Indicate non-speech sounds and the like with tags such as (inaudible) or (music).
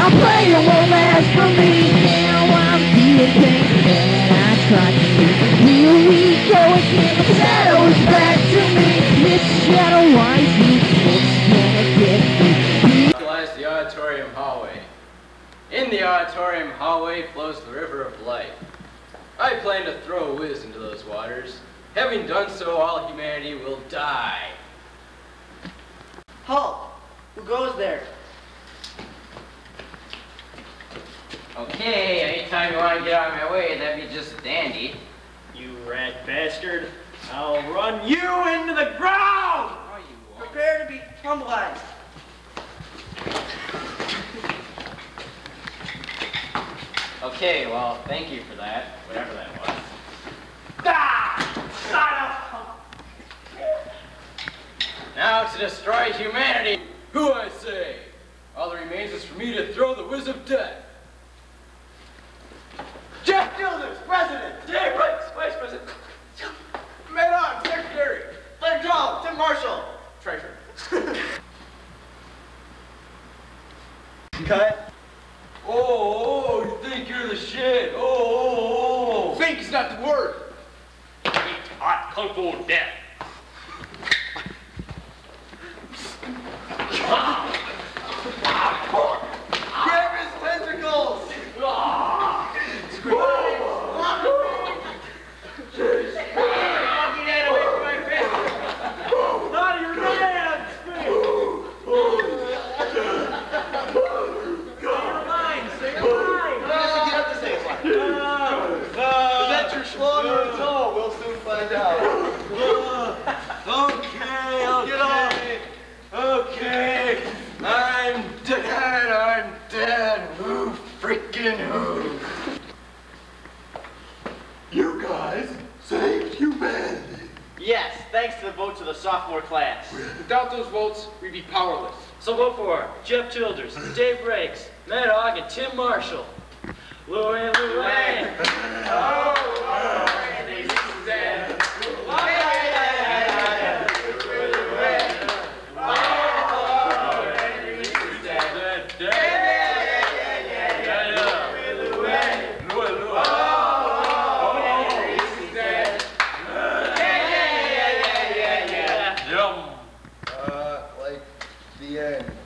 I pray it won't last for me. Now I'm feeling pain and I try to be. Here we go again, the shadow is back to me. This shadow I me. it's gonna get me. Lies the auditorium hallway. In the auditorium hallway flows the river of life. I plan to throw a whiz into those waters. Having done so, all humanity will die. Halt! Who goes there? Okay, anytime you want to get out of my way, that'd be just dandy. You rat bastard. I'll run you into the ground! Oh. Prepare to be tumbleized. Okay, well, thank you for that, whatever that was. Ah! Now to destroy humanity. Who I say? All that remains is for me to throw the whiz of death. Oh, oh, you think you're the shit. Oh, oh, oh. oh. Think is not the word. Eat hot fu death. Your schlong or? We'll soon find out. Okay, okay. Okay. I'm dead. I'm dead. Who freaking who? You guys saved humanity. Yes, thanks to the votes of the sophomore class. Without those votes, we'd be powerless. So vote for Jeff Childers, Dave Rakes, Matt Ogg, and Tim Marshall. Louie, Louie! (laughs) Amen.